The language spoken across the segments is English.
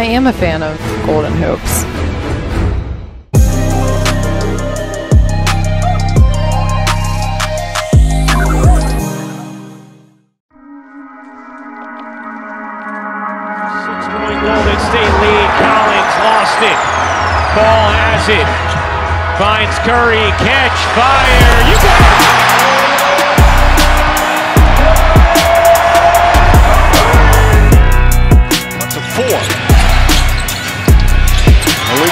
I am a fan of Golden. Six-point Golden State lead. Collins lost it. Ball has it. Finds Curry. Catch. Fire. You got it.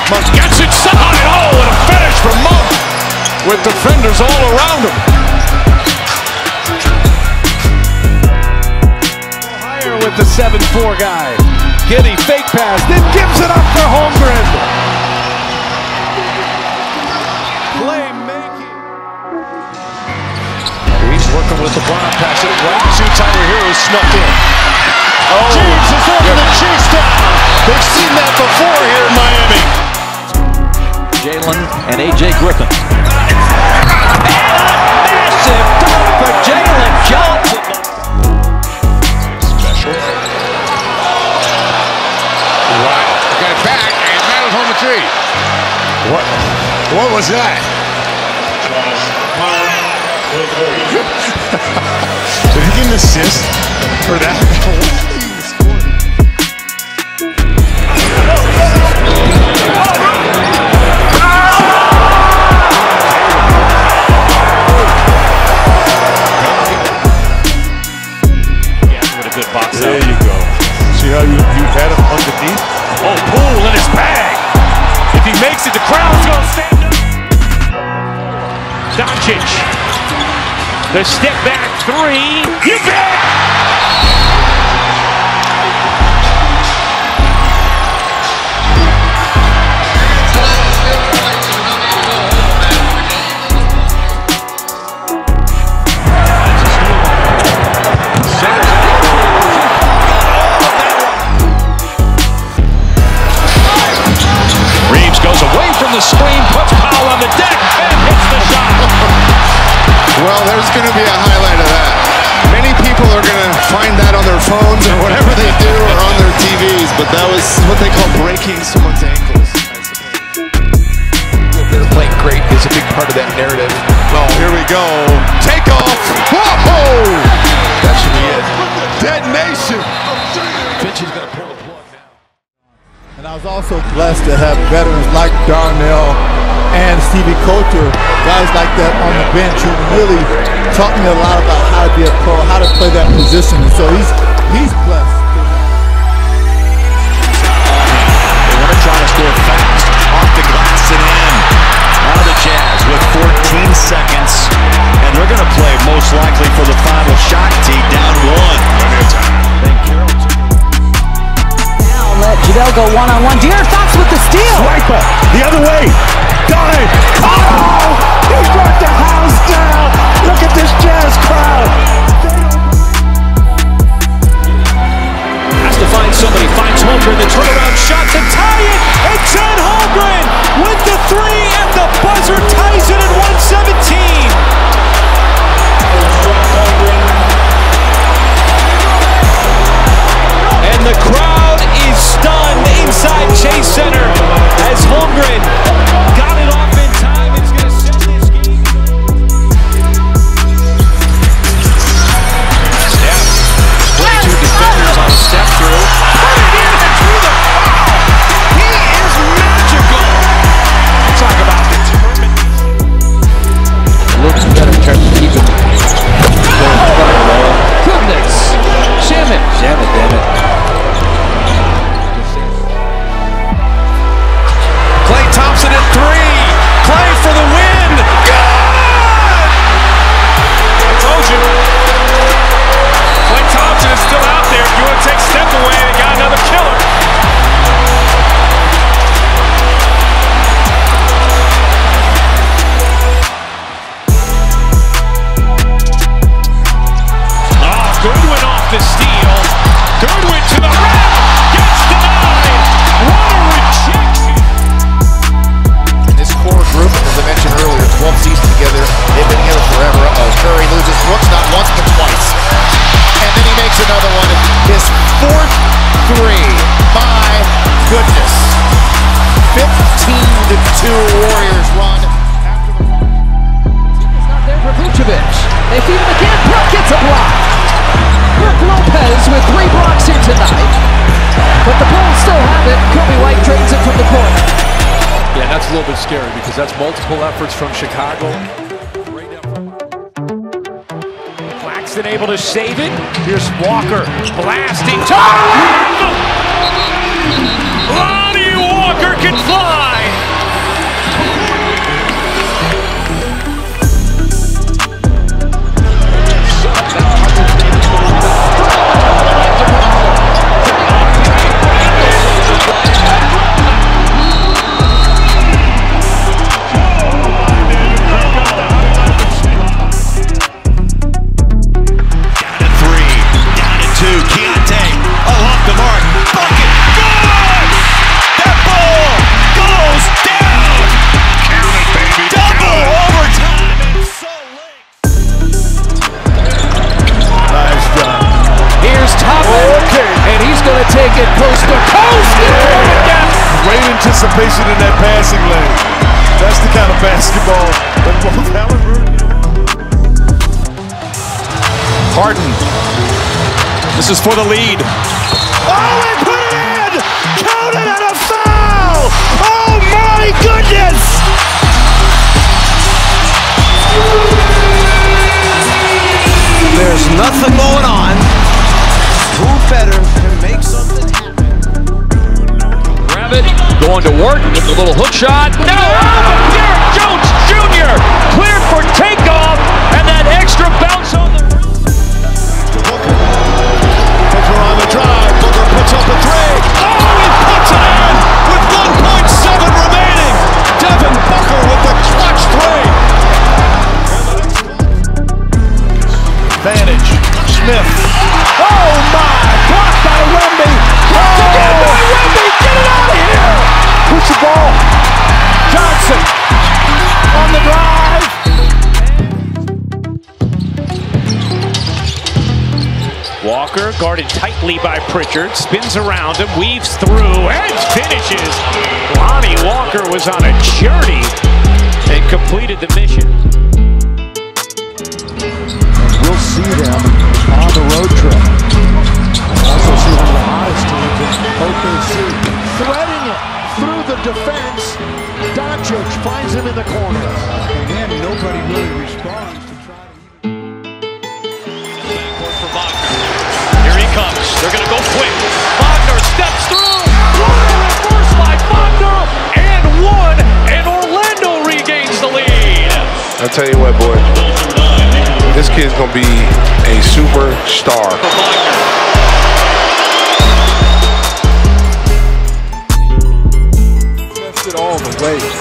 Monk gets inside. Oh, what a finish from Monk with defenders all around him. Higher with the 7-4 guy. Giddey fake pass, then gives it up for Holmgren. Playmaking. He's working with the LeBron pass it right to Tyler Herro snuck in. Oh, James is over the chase down. They've seen that before here in Miami. Jalen and AJ Griffin. Massive dunk for Jalen Johnson. Special. Wow. Got it back and home a three. What? What was that? Did he get an assist for that? Doncic. The step back three. You bet. Reaves goes away from the screen, puts Powell on the deck, Well, there's going to be a highlight of that. Many people are going to find that on their phones or whatever they do or on their TVs, but that was what they call breaking someone's ankles. They're playing great is a big part of that narrative. Oh, here we go. Take off. Whoa! That should be it. Detonation. Finch is going to pull the plug now. And I was also blessed to have veterans like Darnell and Stevie Coulter, guys like that on the bench who really taught me a lot about how to be a pro, how to play that position. And so he's he's blessed. They want to try to score fast. Off the glass and in. Now the Jazz with 14 seconds. And they're going to play most likely for the final shot. T down one. Now let Jadel go one on one. De'Aaron Fox with the steal. Swiper, the other way. Dive. Oh! He brought the house down. Look at this Jazz crowd. Has to find somebody. Finds Holmgren. The turnaround shot to tie it. And John Holmgren with the three and the buzzer ties it at 117. And the crowd the steal. Goodwin to the rim. Gets denied. What a rejection. This core group, as I mentioned earlier, 12 seasons together. They've been together forever. Uh-oh. Curry loses Brooks not once but twice. And then he makes another one. His fourth three. My goodness. 15 to 2 Warriors run. After the... Vucevic. They feed him again. Brook gets a block. Brook Lopez with three blocks here tonight. But the Bulls still have it. Coby White trades it from the corner. Yeah, that's a little bit scary because that's multiple efforts from Chicago. Claxton able to save it. Here's Walker blasting to Lonnie Walker can fly. Going to work with a little hook shot. No! Johnson on the drive. Walker guarded tightly by Pritchard, spins around him, weaves through, and finishes. Lonnie Walker was on a journey and completed the mission. We'll see them on the road trip. Also see one of the hottest teams in OKC. Threading it through the defense. Doncic finds him in the corner. And then nobody really responds to try to... for Wagner. Here he comes. They're going to go quick. Wagner steps through. What a reverse by Wagner. And one. And Orlando regains the lead. I'll tell you what, boy. This kid's gonna be a superstar.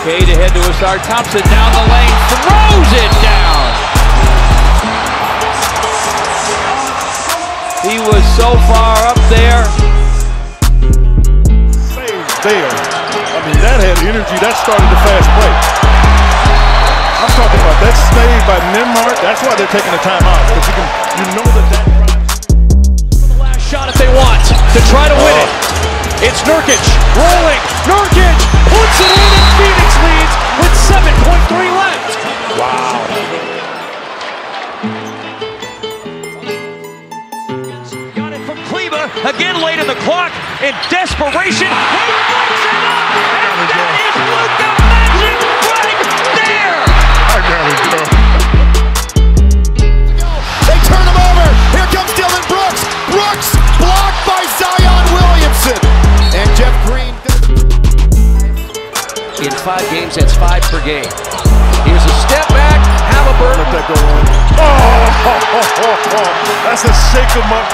Cade ahead to Ausar Thompson down the lane. Throws it down. He was so far up there. Save there. I mean, that had energy. That started the fast break. I'm talking about that save by Nembhard. That's why they're taking the timeout because you can, you know that that drives. the last shot if they want to try to win uh, it. It's Nurkic rolling. Nurkic puts it in and Phoenix leads with 7.3 left. Wow. Got it from Kleber again late in the clock in desperation. He puts it up, and that is Luka Jeff Green. In five games, that's five per game. Here's a step back. Halliburton. Let that go on. Oh, that's a shake 'em up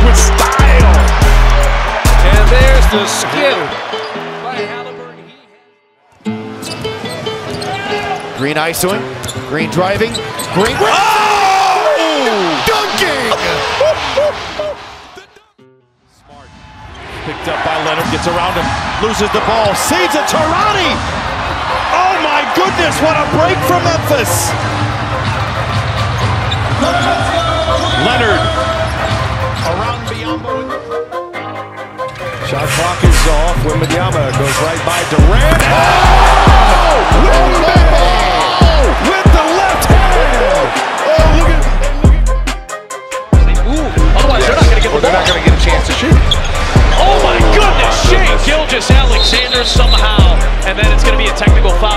with style. And there's the skip by Halliburton. He Green ISOing. Green driving. Green. Oh! Picked up by Leonard, gets around him, loses the ball, saves it, Tarani! Oh my goodness, what a break from Memphis! Leonard. Around Biyombo. Shot clock is off when goes right by Durant. Oh! With, the left hand! Oh, look at... Ooh, otherwise They're not going to get a chance to shoot. Oh my goodness, Shai Gilgeous-Alexander somehow. And then it's going to be a technical foul.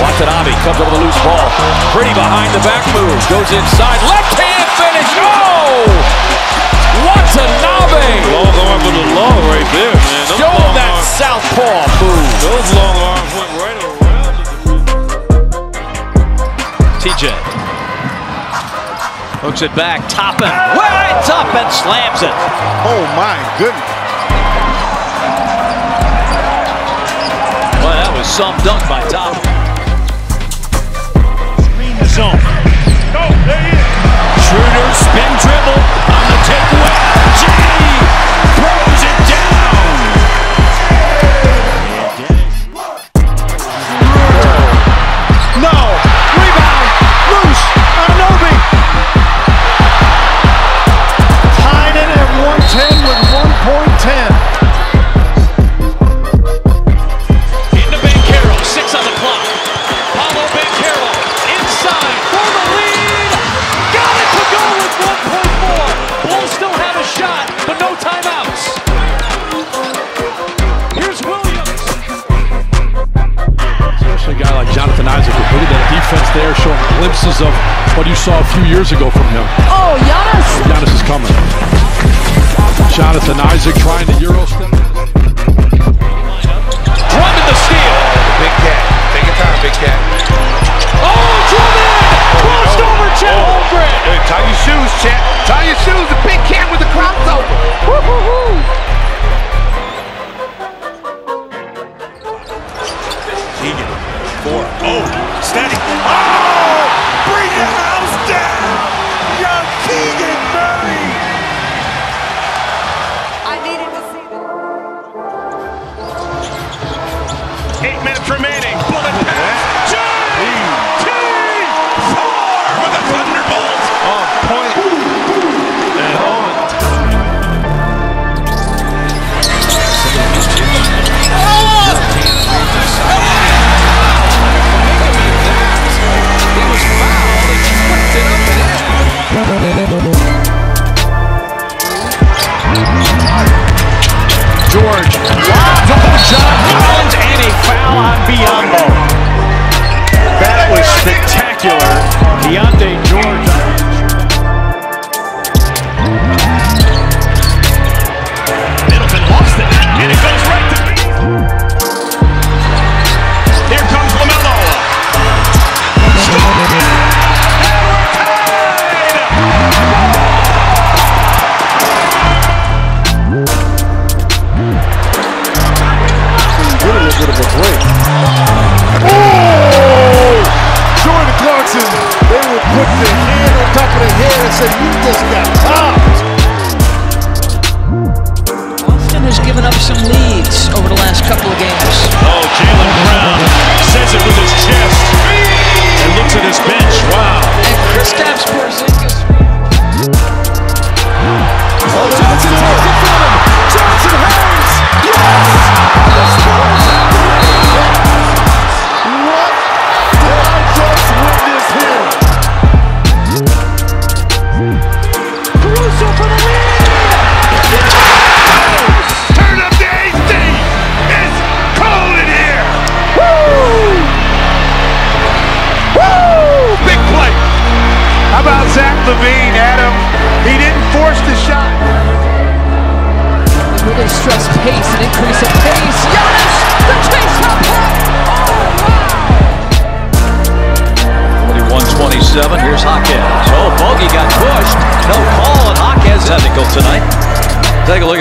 Watanabe comes up with a loose ball. Pretty behind the back move. Goes inside. Left hand finish. Oh! Watanabe! Long arm with the law right there, man. Those Show that southpaw move. Those long arms went right around. TJ. Hooks it back. Toppin. Right up and slams it. Oh, my goodness. Well, that was some dunk by Toppin zone. Schroeder spin dribble on the takeaway.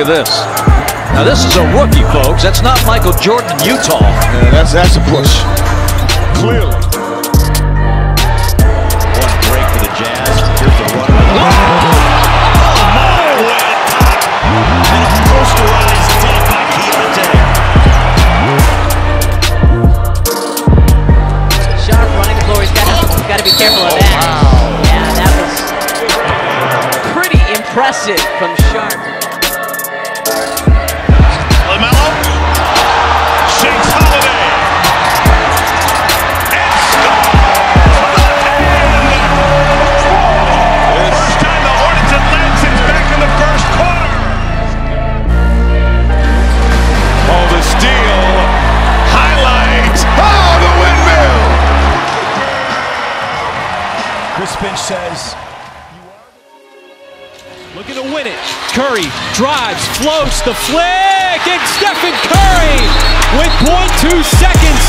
This. Now this is a rookie, folks. That's not Michael Jordan, Utah. Yeah, that's that's a push. Clearly. One break for the Jazz. Here's the run. Oh, my way top. And a posterized dunk by Keyonte. Sharp running the floor. He's got, got to be careful of that. Oh, yeah, that was pretty impressive from floats the flick, and Stephen Curry with 0.2 seconds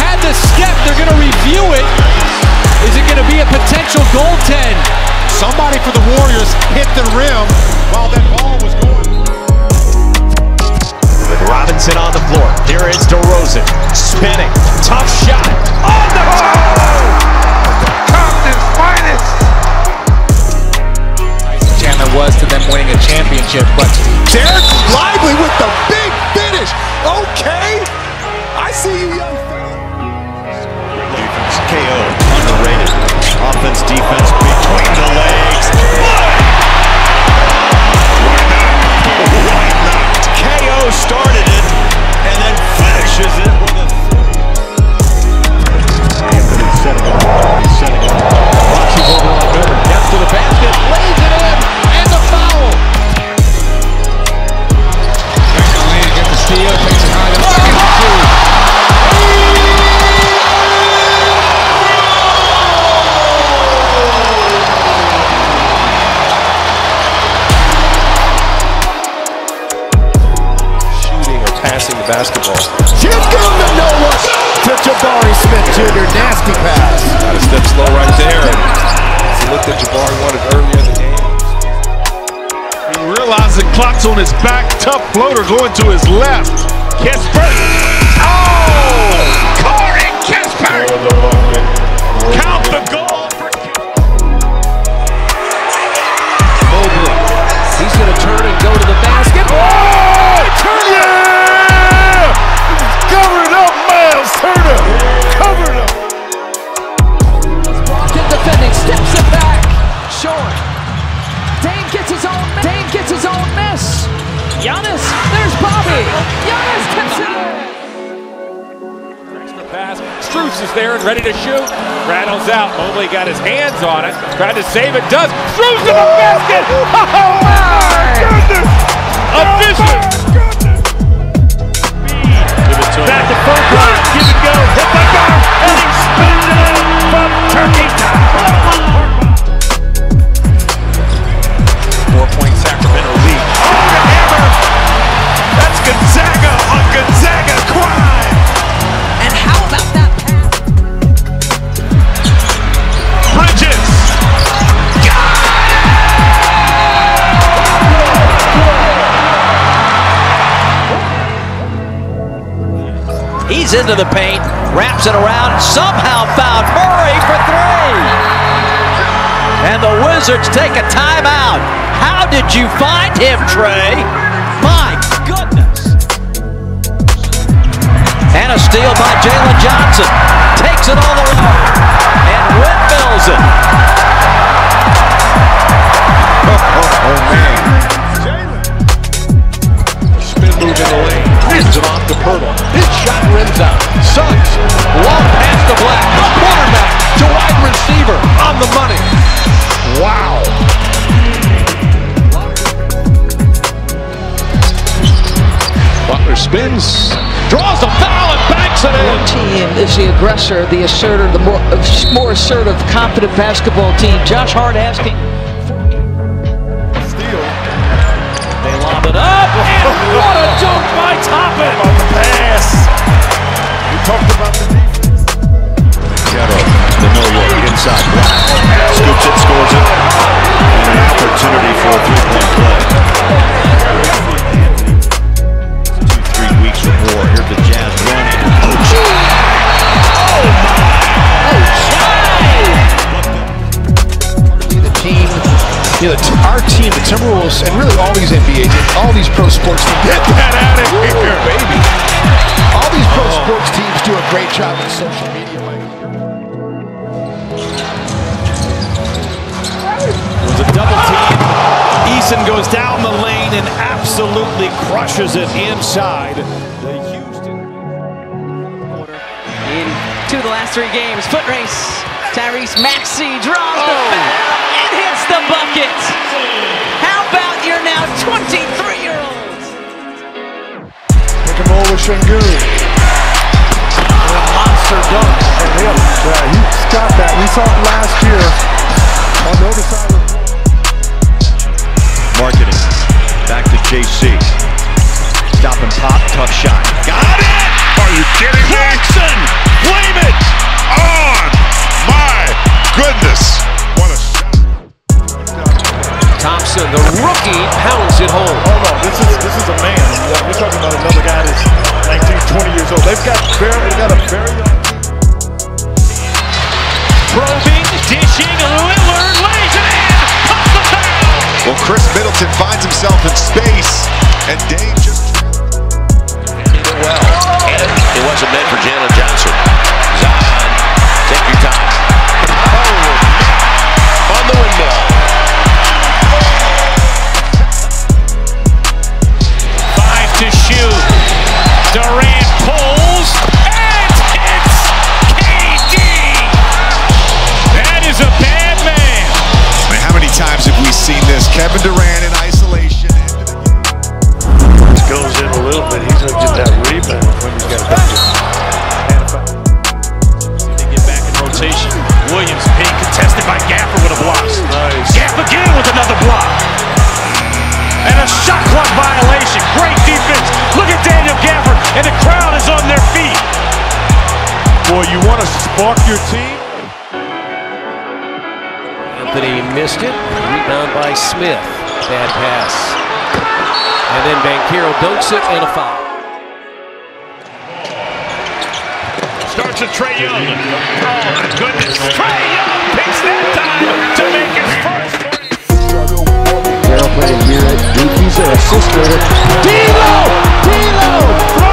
had the step. They're going to review it. Is it going to be a potential goaltend? Somebody for the Warriors hit the rim while that ball was going. With Robinson on the floor. Here is DeRozan. Spinning. Tough shot. On the toe! Compton's finest! Championship, but Dereck Lively with the big finish. Okay. I see you, young fella. KO. Underrated. Offense, defense He looked at Jabari wanted earlier in the game. He realized the clock's on his back. Tough floater going to his left. Kispert. Oh! Corey Kispert. Count the goal for Mobley. He's going to turn and go to the basket. Oh! Turn it! Yeah! Cover up, Miles Turner. Cover it up. His own. Dane gets his own miss. Giannis. There's Bobby. Giannis tips it. Extra pass. Strus is there and ready to shoot. Rattles out. Mobley got his hands on it. Tried to save it. Does. Strus to the basket. Oh my goodness. A into the paint, wraps it around, somehow found Murray for three. And the Wizards take a timeout. How did you find him, Trae? My goodness. And a steal by Jalen Johnson. Takes it all the way and windmills it. Oh, oh, oh, man. Off to Pirtle. His shot rims out. Suggs. Long pass to Black. The quarterback to wide receiver. On the money. Wow. Butler spins. Draws the foul and banks it in. team is the aggressor, the asserter, the more, uh, more assertive, confident basketball team. Josh Hart asking. Steal. They lob it up, and what a dunked by Toppin. On the pass. We talked about the defense. Banchero to Millwood inside. Scoops it, scores it. And an opportunity for a three-point play. Two, three weeks or more. Here the Jazz running. Oh, oh my. Oh, our team, the Timberwolves, and really all these NBA teams, all these pro sports teams. Get that out of here, baby! All these pro sports teams do a great job with social media. It was a double team. Eason goes down the lane and absolutely crushes it inside. The Houston. In two of the last three games, foot race. Tyrese Maxey draws the oh. foul and hits the bucket. How about your now 23-year-old? Pick and roll with Şengün. A monster dunk from him. Yeah, he's got that. We saw it last year on the other side of the Marketing. Back to JC. Stop and pop. Tough shot. Got it! Are you kidding me? Clarkson! Flame it! On! Pounds it home. Oh no, this is this is a man. We're talking about another guy that's 19, 20 years old. They've got very, they got a very young. Probing, dishing, Lillard lays it in. Puts the foul. Well, Khris Middleton finds himself in space, and Dave just. well. And it wasn't meant for Jalen Johnson. Zion, take your time. Oh, on the windmill. Five shoot. Durant pulls and hits KD. That is a bad man. I mean, how many times have we seen this? Kevin Durant in isolation. Goes in a little bit. He's gonna get that rebound when he's got you want to spark your team? Anthony missed it. Rebound by Smith. Bad pass. And then Banchero dunks it and a foul. Starts with Trae Young. Oh my goodness. Trae Young picks that time to make his first. Carroll played a year at Duke. He's an assist leader. D'Lo! D'Lo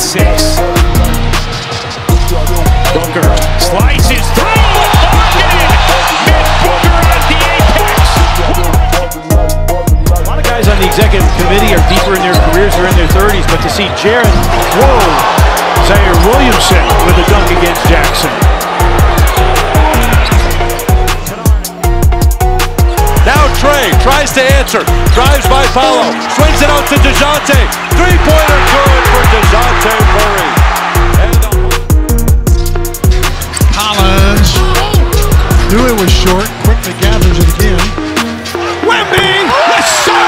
six. Booker slices through and marketed. Mid Booker at the apex. A lot of guys on the executive committee are deeper in their careers or in their 30s, but to see Jared, whoa, Zaire Williamson with a dunk against Jackson. Now Trae tries to answer. Drives by Paolo. Swings it out to Dejounte. Three-pointer good for Dejounte Murray. Collins knew it was short. Quickly gathers it again. Wemby! Yes, sir!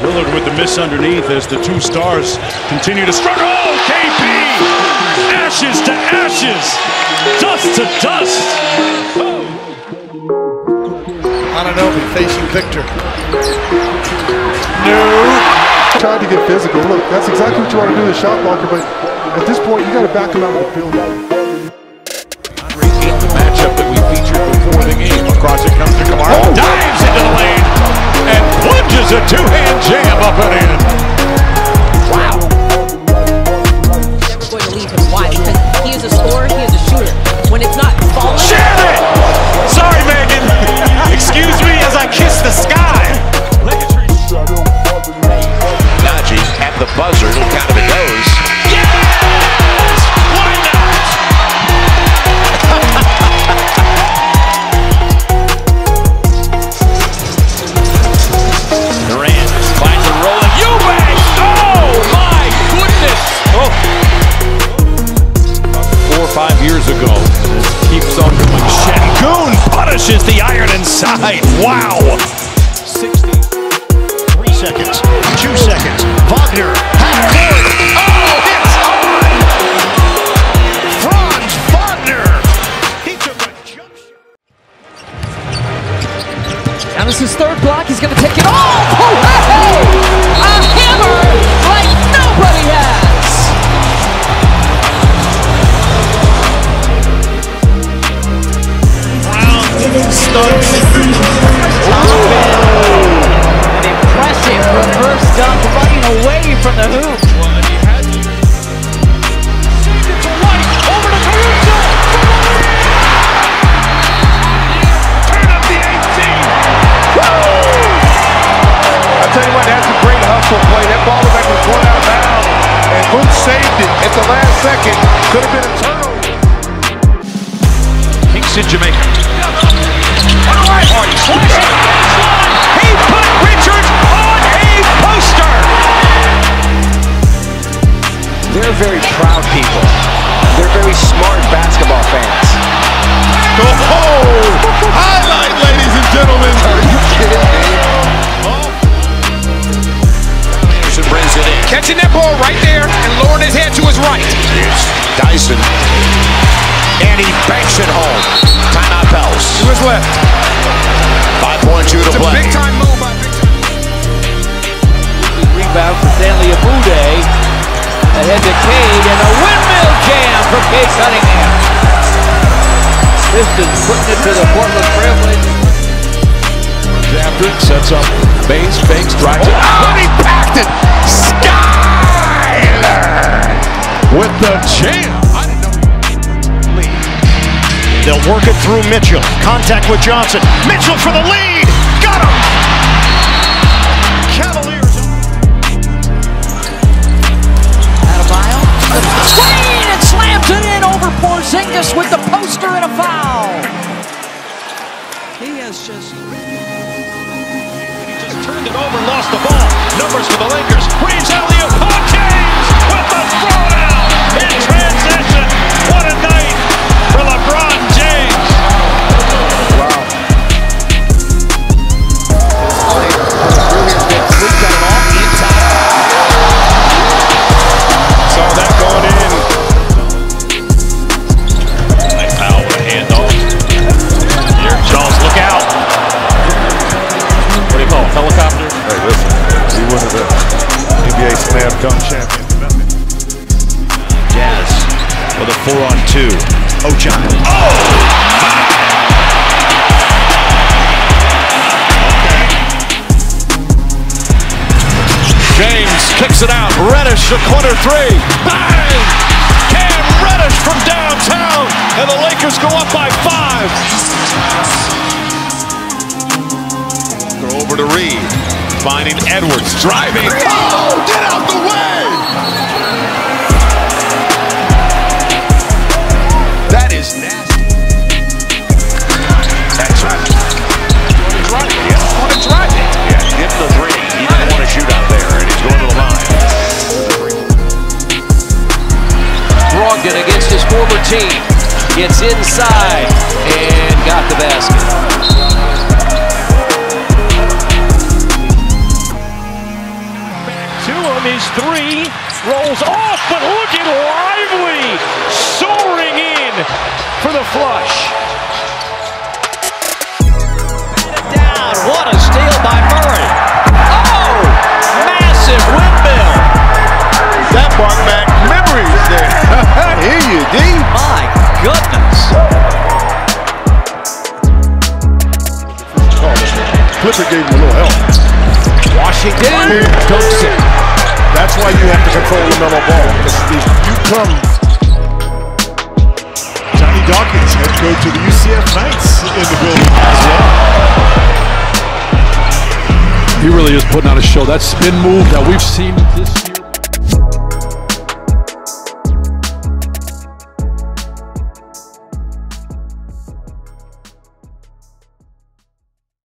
Willard with the miss underneath as the two stars continue to struggle. Oh, Ashes to ashes, dust to dust. I don't know if he's facing Victor. No. Tried to get physical. Look, that's exactly what you want to do as a shot blocker, but at this point, you got to back him out with the field. the matchup that we featured before the game. Across it comes to Kamara. Dives into the lane. And plunges a two-hand jam up and in. Two seconds. Wagner. Right. It's Dyson. And he banks it home. Timeout Pels. To his left. 5.2 to It's a play. big time move by big time. Rebound for Stanley Umude. Ahead to Cade and a windmill jam for Cade Cunningham. Pistons putting it to the Portland Trailblazers. After it, sets up base, fakes, drives it. Oh, he packed it. Skyler. With the jam. They'll work it through Mitchell. Contact with Johnson. Mitchell for the lead. Got him. Cavaliers. Adebayo. The screen and slams it in over Porzingis with the poster and a foul. He has just Just turned it over, lost the ball. Numbers for the Lakers. Reads alley-oop. Dunk champion. Jazz with a four on two. Ochan. Oh! oh! James kicks it out. Reddish, the corner three. Bang! Cam Reddish from downtown. And the Lakers go up by five. Throw over to Reed. Finding Edwards. Driving. Oh, get out the way! That is nasty. That's right. Yeah, want to drive it. Yeah, give him the three. He didn't want to shoot out there, and he's going to the line. Brogdon against his former team. Gets inside and got the basket. Two on his three. Rolls off, but look at Lively soaring in for the flush. Down. What a steal by Murray. Oh! Massive windmill. That brought back memories there. I hear you, D. My goodness. Oh, Clipper gave him a little help. Washington dunks it. That's why you have to control the mellow ball. Because if you come. Johnny Dawkins, head coach of the UCF Knights, in the building as well. He really is putting on a show. That spin move that we've seen this